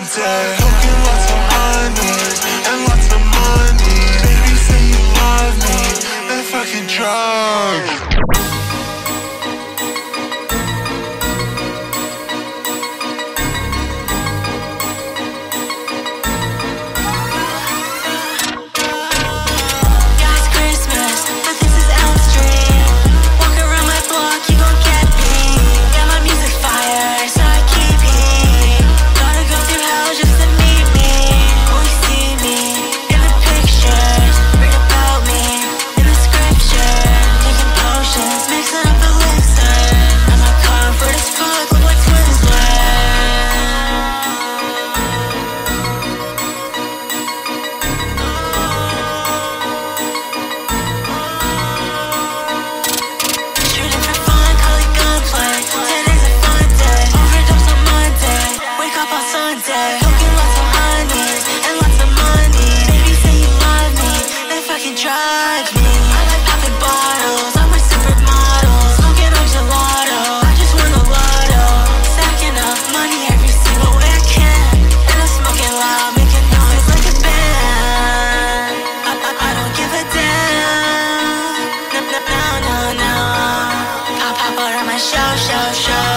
winter. lots of and lots of money. Baby say you love me, fucking me. I like popping bottles, I'm a supermodel Smoking on gelato, I just won the Stacking up money every single And I'm smoking loud, making noise like a I, don't give a damn. No, no, no, no, no. Pop show, show, show.